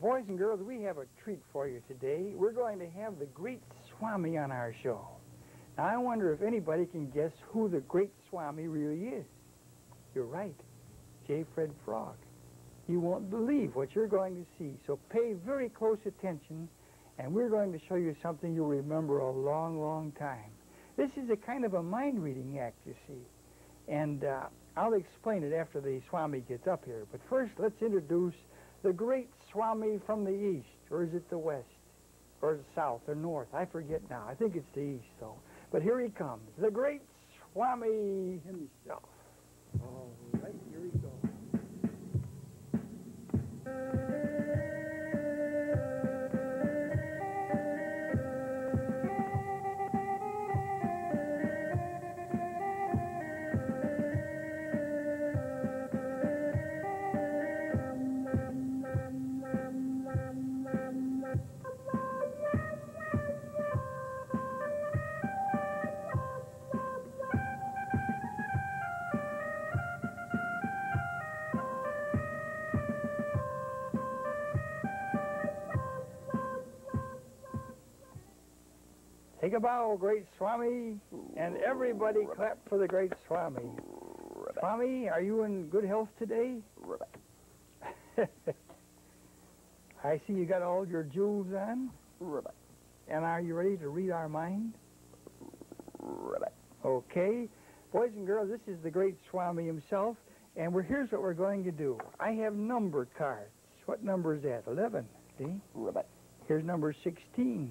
Well, boys and girls, we have a treat for you today. We're going to have the great Swami on our show. Now, I wonder if anybody can guess who the great Swami really is. You're right, J. Fred Frog. You won't believe what you're going to see, so pay very close attention, and we're going to show you something you'll remember a long, long time. This is a kind of a mind-reading act, you see, and uh, I'll explain it after the Swami gets up here. But first, let's introduce the great Swami from the east, or is it the west, or the south, or north? I forget now. I think it's the east, though. But here he comes, the great Swami himself. A bow, great Swami, and everybody clap for the great Swami. Swami, are you in good health today? I see you got all your jewels on. And are you ready to read our mind? Okay. Boys and girls, this is the great Swami himself, and we're, here's what we're going to do. I have number cards. What number is that? 11, see? Here's number 16.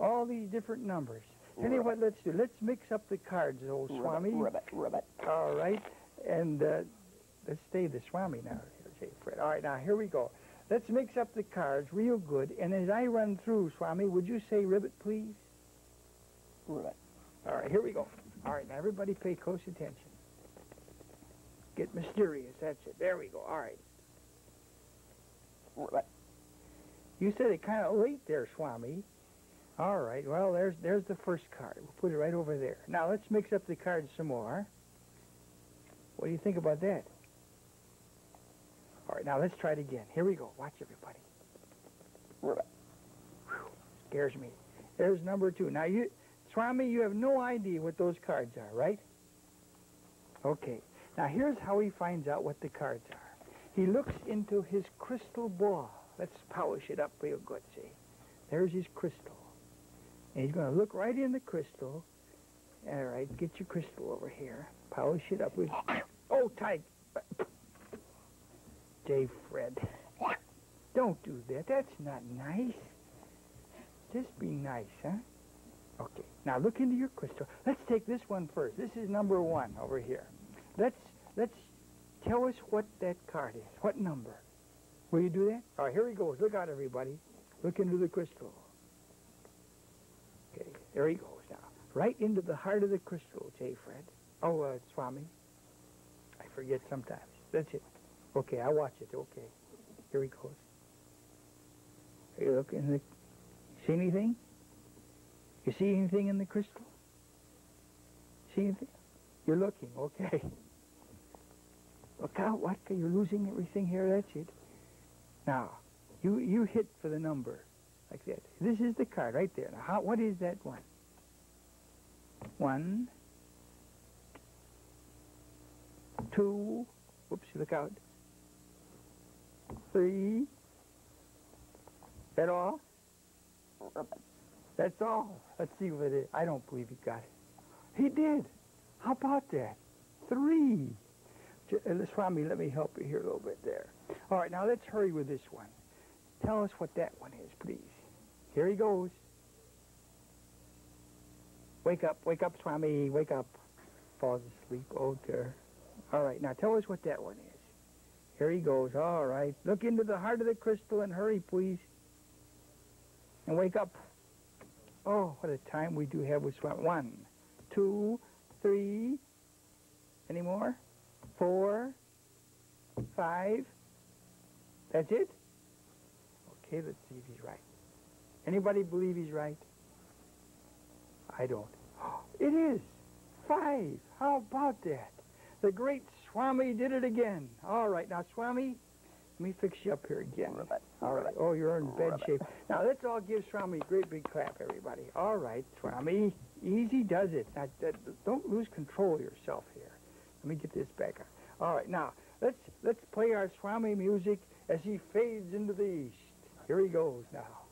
All these different numbers. Tell you what, let's do. Let's mix up the cards, old Swami. All right. And uh, let's stay the Swami now, here, Fred. All right, now here we go. Let's mix up the cards real good. And as I run through, Swami, would you say ribbit, please? All right, here we go. All right, now everybody pay close attention. Get mysterious. That's it. There we go. All right. You said it kind of late there, Swami. All right. Well, there's there's the first card. We'll put it right over there. Now let's mix up the cards some more. What do you think about that? All right. Now let's try it again. Here we go. Watch everybody. Whew, scares me. There's number two. Now you, Swami, you have no idea what those cards are, right? Okay. Now here's how he finds out what the cards are. He looks into his crystal ball. Let's polish it up real good, see? There's his crystal. And he's going to look right in the crystal. All right, get your crystal over here. Polish it up with... Oh, tight. J. Fred. Don't do that. That's not nice. Just be nice, huh? Okay. Now look into your crystal. Let's take this one first. This is number one over here. Let's let's tell us what that card is. What number? Will you do that? All right, here he goes. Look out, everybody. Look into the crystal. Okay, there he goes now. Right into the heart of the crystal, J. Fred. Oh, uh, Swami. I forget sometimes. That's it. Okay, I'll watch it. Okay. Here he goes. Hey, look in the... See anything? You see anything in the crystal? See anything? You're looking. Okay. Look out, Watka. You're losing everything here. That's it. Now, you you hit for the number like that. This is the card right there. Now, how, what is that one? One, two, whoops, look out. Three, that all? That's all. Let's see what it is. I don't believe he got it. He did. How about that? Three. J- uh, Swami, let me help you here a little bit there. All right, now let's hurry with this one. Tell us what that one is, please. Here he goes. Wake up, wake up, Swami, wake up. Falls asleep. Oh, dear. All right, now tell us what that one is. Here he goes. All right. Look into the heart of the crystal and hurry, please. And wake up. Oh, what a time we do have with Swami. One, two, three. Any more? Four, five. That's it? Okay, let's see if he's right. Anybody believe he's right? I don't. It is. Five. How about that? The great Swami did it again. All right, now, Swami, let me fix you up here again. All right. Oh, you're in bad shape. Now, let's all give Swami a great big clap, everybody. All right, Swami. Easy does it. Now, don't lose control of yourself here. Let me get this back on. All right, now, Let's, let's play our Swami music as he fades into the east. Here he goes now.